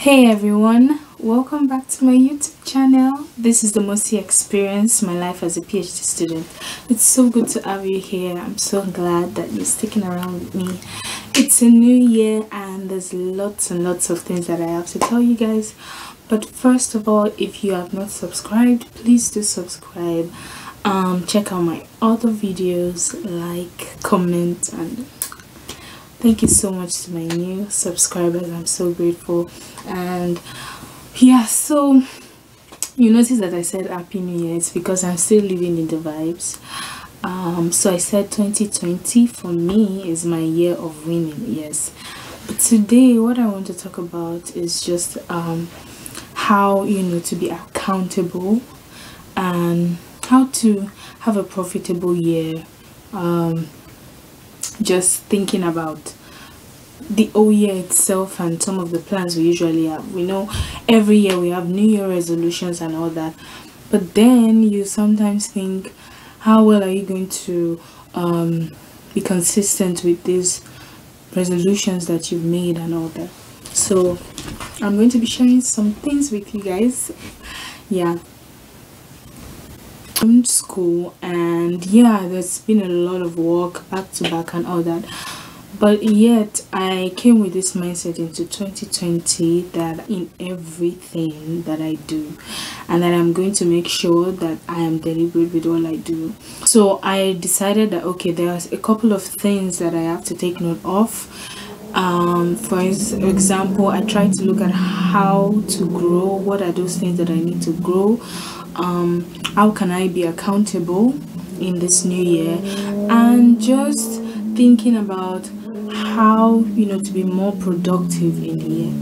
Hey everyone, welcome back to my YouTube channel. This is the Mosi Experience, my life as a PhD student. It's so good to have you here. I'm so glad that you're sticking around with me. It's a new year and there's lots and lots of things that I have to tell you guys. But first of all, if you have not subscribed, please do subscribe. Um, check out my other videos, like, comment, and thank you so much to my new subscribers. I'm so grateful. And yeah so you notice that i said happy new year. It's because i'm still living in the vibes. Um so i said 2020 for me is my year of winning yes. But today what i want to talk about is just um how you know to be accountable and how to have a profitable year. Um just thinking about the whole year itself and some of the plans we usually have. We know every year we have New Year resolutions and all that, but then you sometimes think, how well are you going to um, be consistent with these resolutions that you've made and all that? So, I'm going to be sharing some things with you guys. Yeah, school and yeah there's been a lot of work back to back and all that. But yet i came with this mindset into 2020 that in everything that i do and that i'm going to make sure that i am deliberate with all i do. So i decided that okay there's a couple of things that i have to take note of. Um, for example i try to look at how to grow what are those things that i need to grow. Um, how can I be accountable in this new year? And just thinking about how you know to be more productive in the year.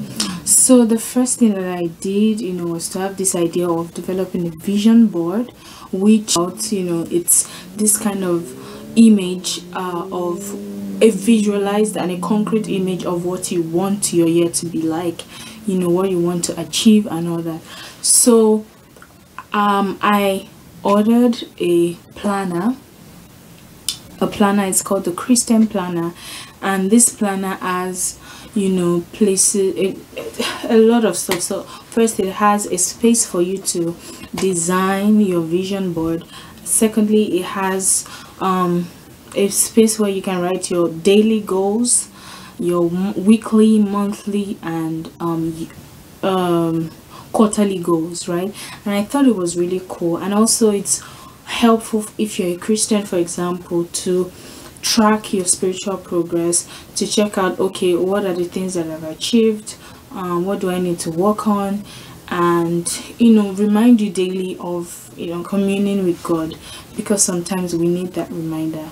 So the first thing that I did you know was to have this idea of developing a vision board which you know it's this kind of image uh, of a visualized and a concrete image of what you want your year to be like you know what you want to achieve and all that. So um i ordered a planner. A planner is called the christian planner. And this planner has you know places it, a lot of stuff. So first it has a space for you to design your vision board. Secondly it has um a space where you can write your daily goals your weekly monthly and um um quarterly goals right? And i thought it was really cool. And also it's helpful if you're a christian for example to track your spiritual progress to check out okay what are the things that i've achieved? Um, what do i need to work on? And you know remind you daily of you know communing with god because sometimes we need that reminder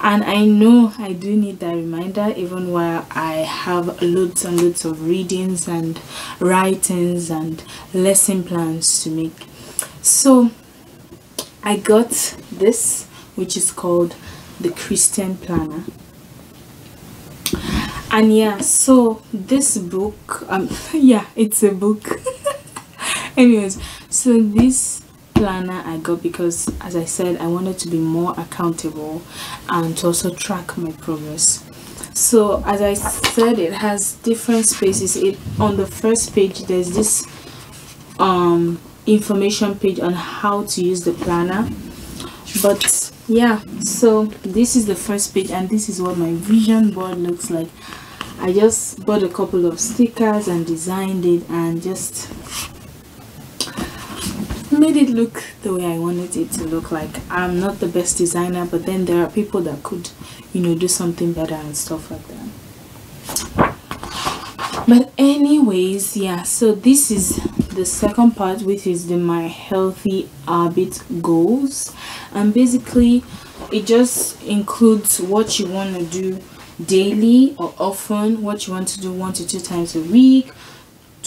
and i know i do need that reminder even while i have loads and loads of readings and writings and lesson plans to make. So i got this which is called the christian planner. And yeah so this book um yeah it's a book. Anyways so this planner I got because as I said I wanted to be more accountable and to also track my progress. So as I said it has different spaces. It on the first page there's this um information page on how to use the planner. But yeah so this is the first page and this is what my vision board looks like. I just bought a couple of stickers and designed it and just made it look the way I wanted it to look like. I'm not the best designer, but then there are people that could, you know, do something better and stuff like that. But anyways, yeah, so this is the second part, which is the my healthy habit goals. And basically, it just includes what you want to do daily or often, what you want to do one to two times a week,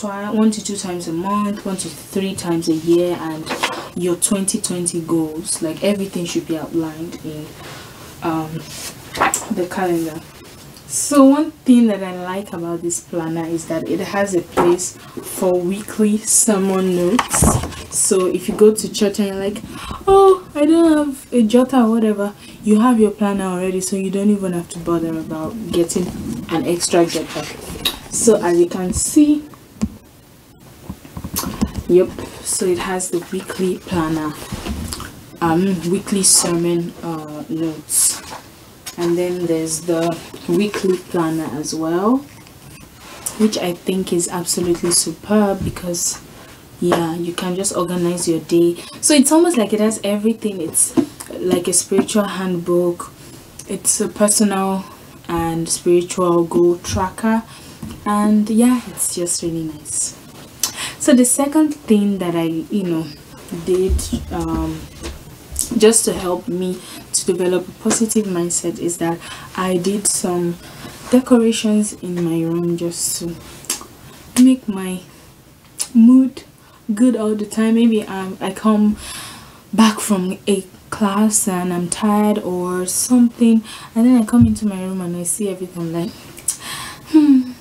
one to two times a month one to three times a year and your 2020 goals like everything should be outlined in um, the calendar. So one thing that i like about this planner is that it has a place for weekly sermon notes. So if you go to church and you're like oh i don't have a jotter or whatever you have your planner already so you don't even have to bother about getting an extra jotter so as you can see yep. So it has the weekly planner um weekly sermon uh notes. And then there's the weekly planner as well which i think is absolutely superb because yeah you can just organize your day. So it's almost like it has everything. It's like a spiritual handbook. It's a personal and spiritual goal tracker. And yeah it's just really nice so the second thing that i you know did um, just to help me to develop a positive mindset is that i did some decorations in my room just to make my mood good all the time. Maybe um, i come back from a class and i'm tired or something and then i come into my room and i see everything like hmm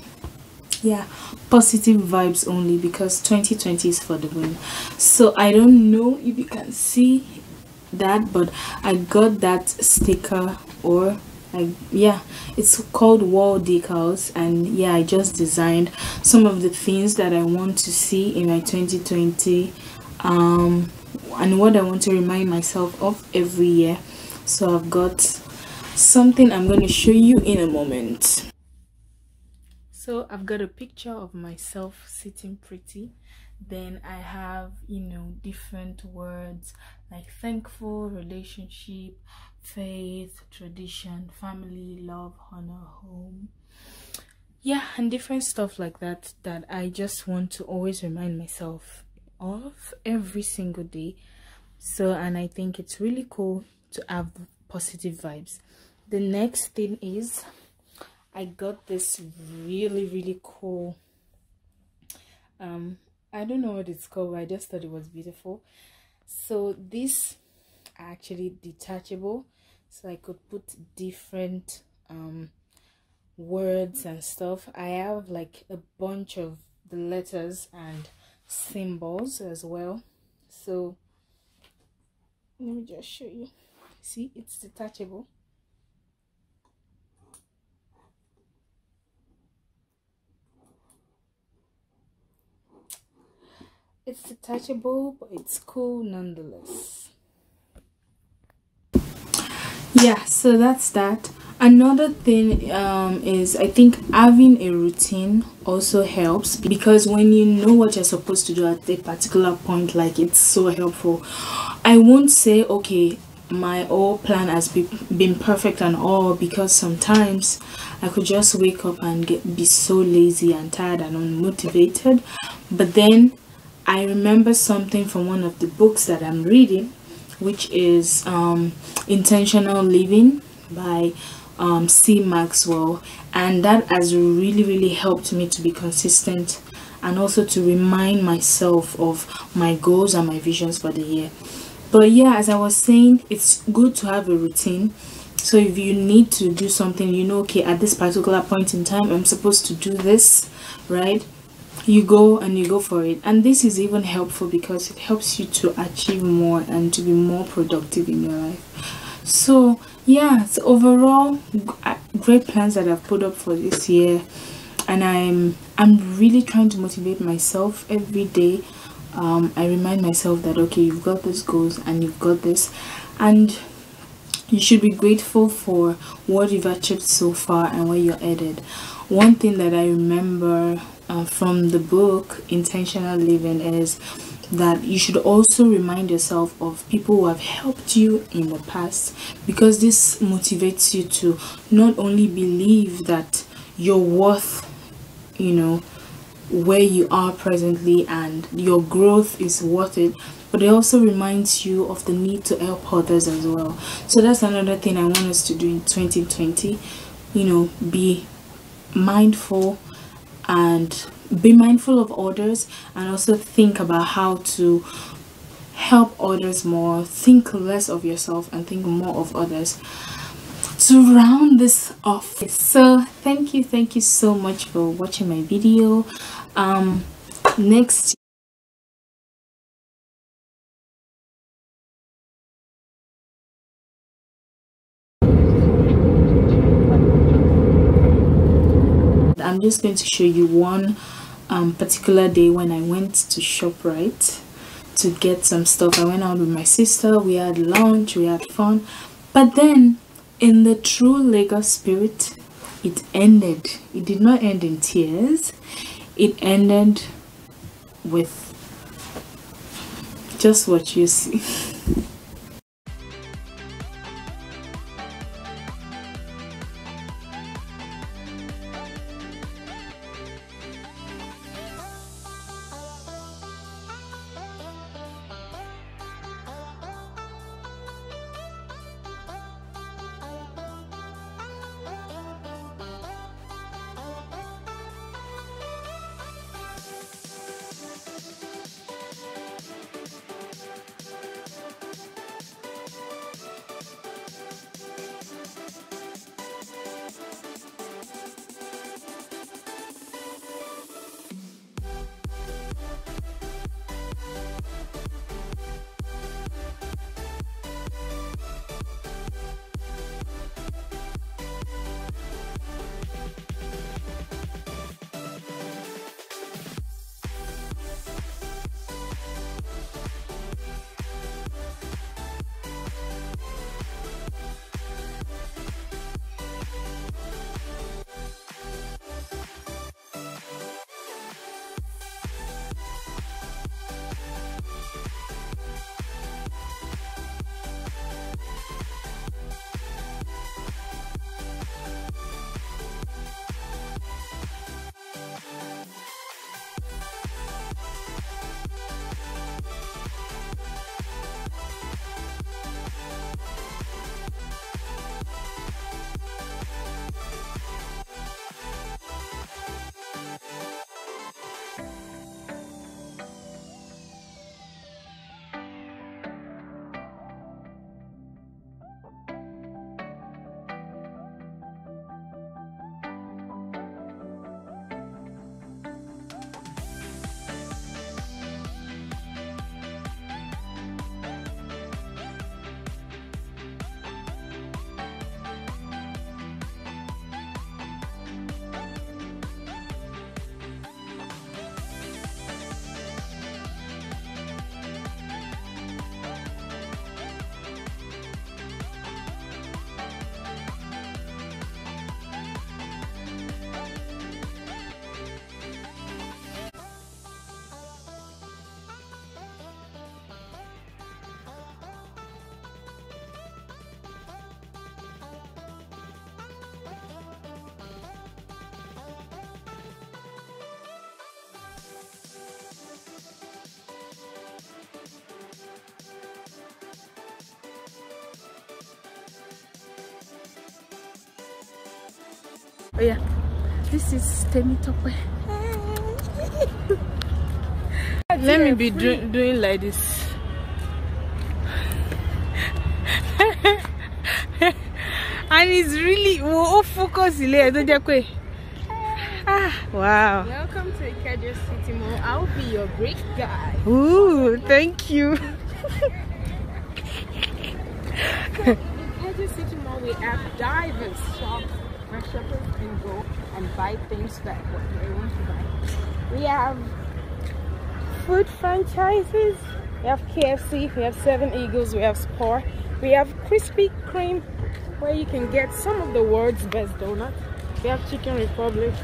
yeah positive vibes only because 2020 is for the win. So i don't know if you can see that but i got that sticker or I, yeah it's called wall decals and yeah i just designed some of the things that i want to see in my 2020 um and what i want to remind myself of every year. So i've got something i'm going to show you in a moment so i've got a picture of myself sitting pretty. Then i have you know different words like thankful relationship faith tradition family love honor home. Yeah and different stuff like that that i just want to always remind myself of every single day. So and i think it's really cool to have positive vibes. The next thing is i got this really really cool um i don't know what it's called i just thought it was beautiful. So this actually detachable so i could put different um words and stuff. I have like a bunch of the letters and symbols as well. So let me just show you. See it's detachable it's detachable but it's cool nonetheless. Yeah so that's that. Another thing um, is i think having a routine also helps because when you know what you're supposed to do at a particular point like it's so helpful. I won't say okay my all plan has be, been perfect and all because sometimes i could just wake up and get be so lazy and tired and unmotivated. But then i remember something from one of the books that i'm reading which is um, intentional living by um, C. Maxwell, and that has really, really helped me to be consistent and also to remind myself of my goals and my visions for the year. But yeah, as I was saying, it's good to have a routine. So if you need to do something, you know, okay, at this particular point in time, I'm supposed to do this, right? You go and you go for it. And this is even helpful because it helps you to achieve more and to be more productive in your life. So yeah so overall great plans that i've put up for this year. And i'm i'm really trying to motivate myself every day. Um, i remind myself that okay you've got those goals and you've got this. And you should be grateful for what you've achieved so far and where you're headed. One thing that i remember uh, from the book intentional living is that you should also remind yourself of people who have helped you in the past because this motivates you to not only believe that you're worth you know where you are presently and your growth is worth it but it also reminds you of the need to help others as well. So that's another thing i want us to do in 2020 you know be mindful and be mindful of others and also think about how to help others more think less of yourself and think more of others. To round this off so thank you thank you so much for watching my video. Um next I'm just going to show you one um, particular day when I went to ShopRite to get some stuff. I went out with my sister, we had lunch, we had fun. But then, in the true Lagos spirit, it ended. It did not end in tears, it ended with just what you see. Oh yeah, this is Temitope. Let me be do doing like this. and it's really oh focus ilé tó jẹ́ pé ah wow. Welcome to Ikeja City Mall. I'll be your break guy. Ooh, thank you. Ikeja City Mall, we have divers shop shoppers can go and buy things that want to buy. We have food franchises. We have KFC, we have Seven Eagles, we have Sport, we have Krispy Kreme, where you can get some of the world's best donuts. We have Chicken Republic.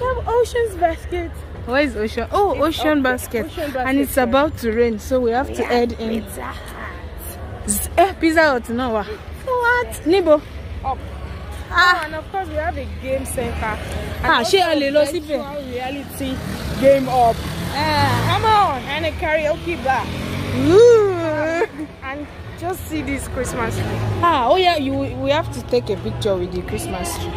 We have Ocean's Basket. Where is Ocean? Oh, It's Ocean there. basket. Ocean And it's about to rain, so we have to head in. Pizza Hut. Eh, Pizza Hut, no. What? Nibo. Up. Ah. and of course we have a game center. Ah, And ṣé also a lè lọ síbẹ̀? reality game up. Ah. Come on, and a karaoke bar. Ooh. And just see this Christmas tree. Ah, oh yeah, you we have to take a picture with the Christmas tree.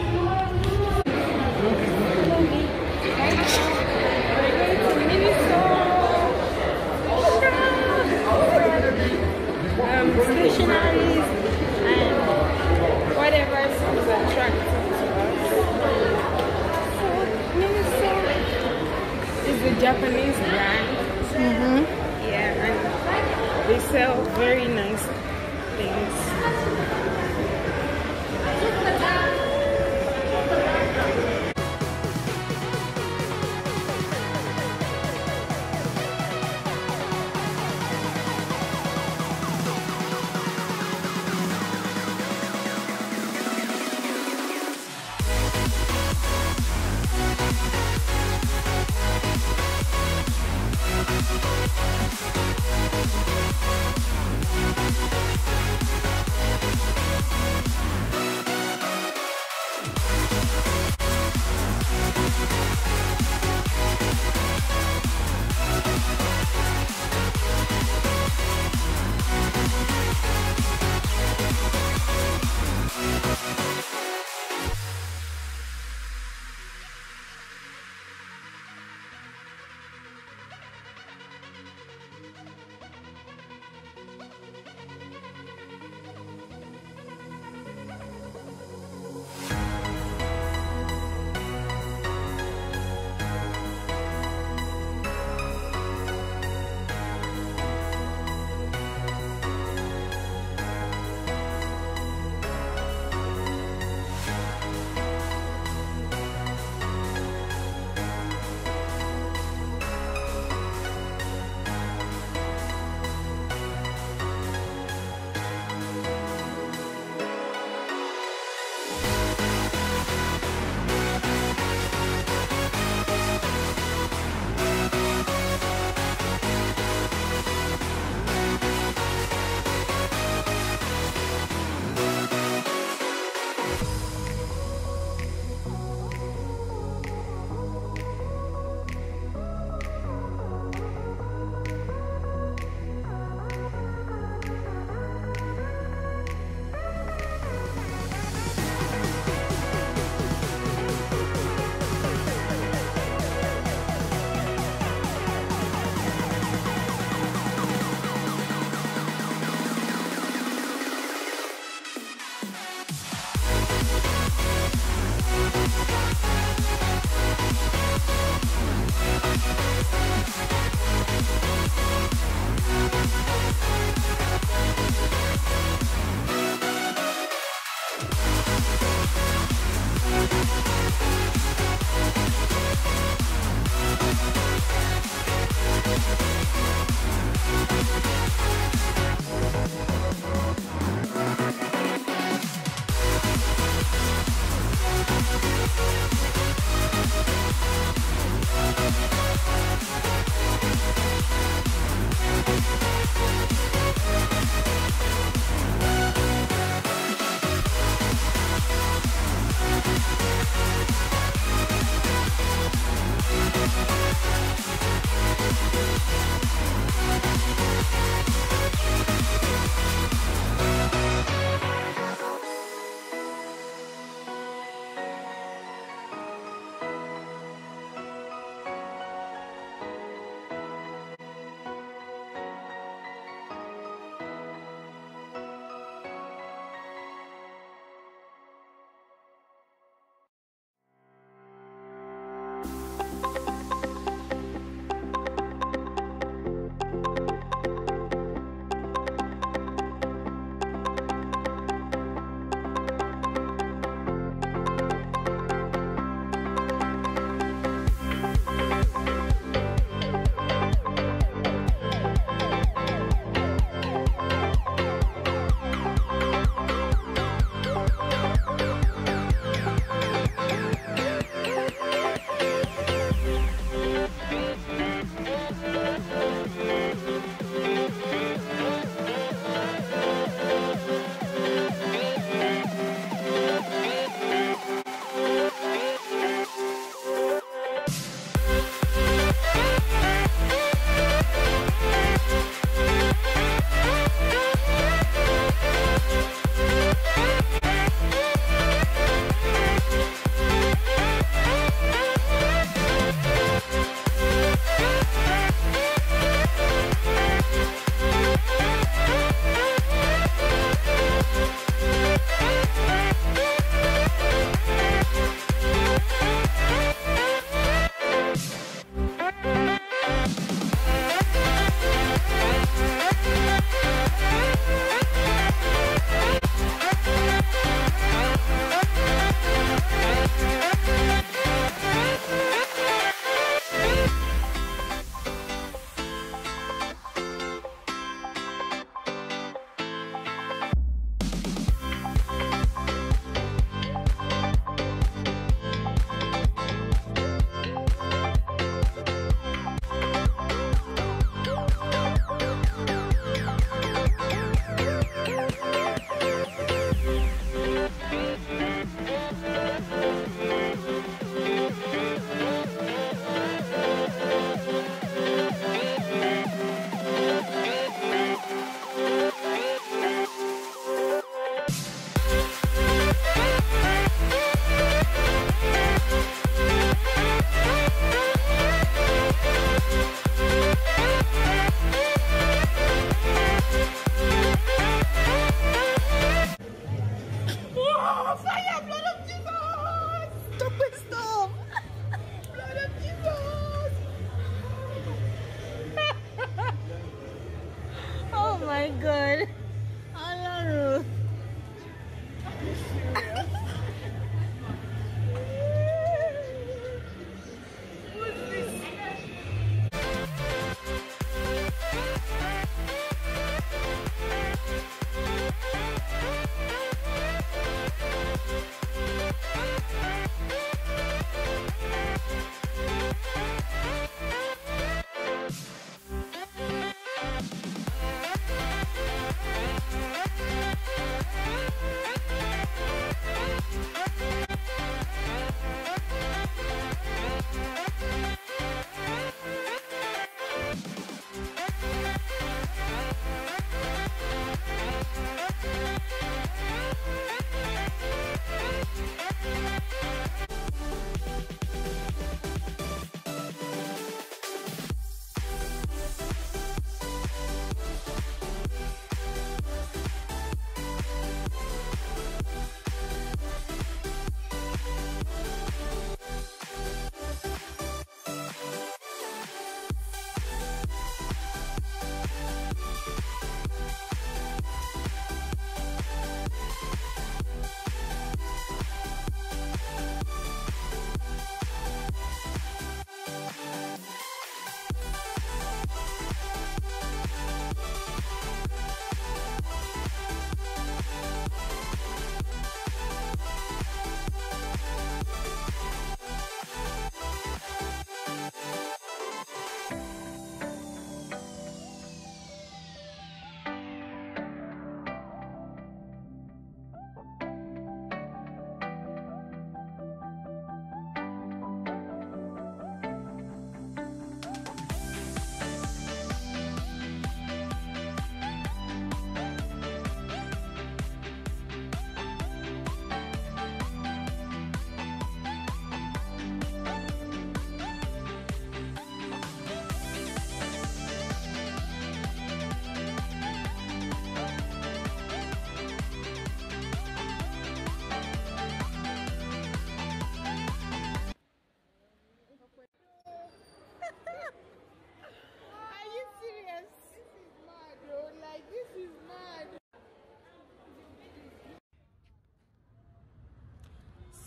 good.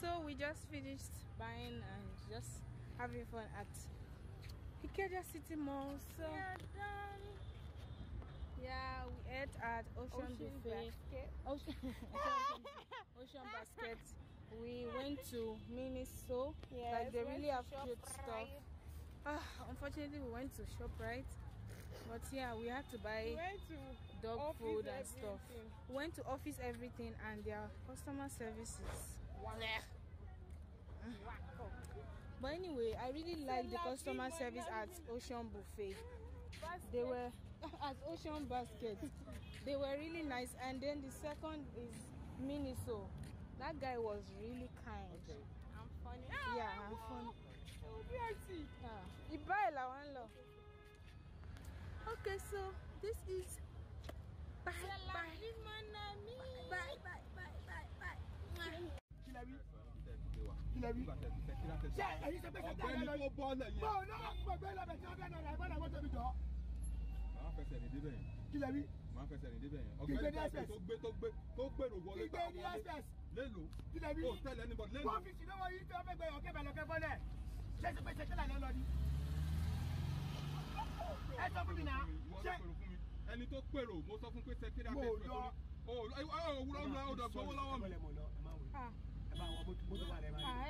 So we just finished buying and just having fun at Ikeja City Mall. So done. yeah, we ate at Ocean, Ocean Buffet. basket. Ocean, Ocean, Basket. We went to Miniso. Yes, like they really have cute stuff. Ah, unfortunately, we went to Shoprite, but yeah, we had to buy We went to dog food and stuff. We went to office everything and their customer services. But anyway, I really like the customer service at Ocean Buffet. They were at Ocean Basket. They were really nice. And then the second is Miniso. That guy was really kind. I'm funny. Yeah, I'm fun. Beauty. Yeah. Okay, so this is kílẹ̀ wí. kílẹ̀ wí. ṣé èyí ṣe pé ṣe tẹ́ ẹ lọ yìí. ọ̀gbẹ́ni kò bọ́ ọ̀nà yìí. bọ́ọ̀ náà gbẹgbẹ́ lọ́bẹ̀ tí wọ́n fẹ́ náà ẹ̀gbọ́n làwọn tóbi jọ. màá fẹsẹ̀ ní débẹ̀ yẹn. kílẹ̀ wí. màá fẹsẹ̀ ní débẹ̀ yẹn. ọ̀gbẹ́ni tó gbé tó gbé tó gbèrò wọlé gbà wọlé. lélo. kílẹ̀ wí. o tẹ̀lé ní bọ̀dé lélo. kọ́fíìsì lọ́wọ́ yìí tó fẹ́ gbẹ ọ̀kẹ́ balọ̀kẹ́ bọ́lẹ̀. ṣé ṣe pé ṣe kílẹ̀ lọ́ lọ ni. ẹ sọ fún mi náà. ẹni tó pèrò mo sọ fún pé sẹkírà kẹsì ọ̀hún òwúrọ̀ ọ̀hún ọ̀dọ̀ gbowó lọ́wọ́ mi bá wọn ah,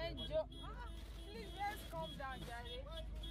ah, please let's calm down Jerry.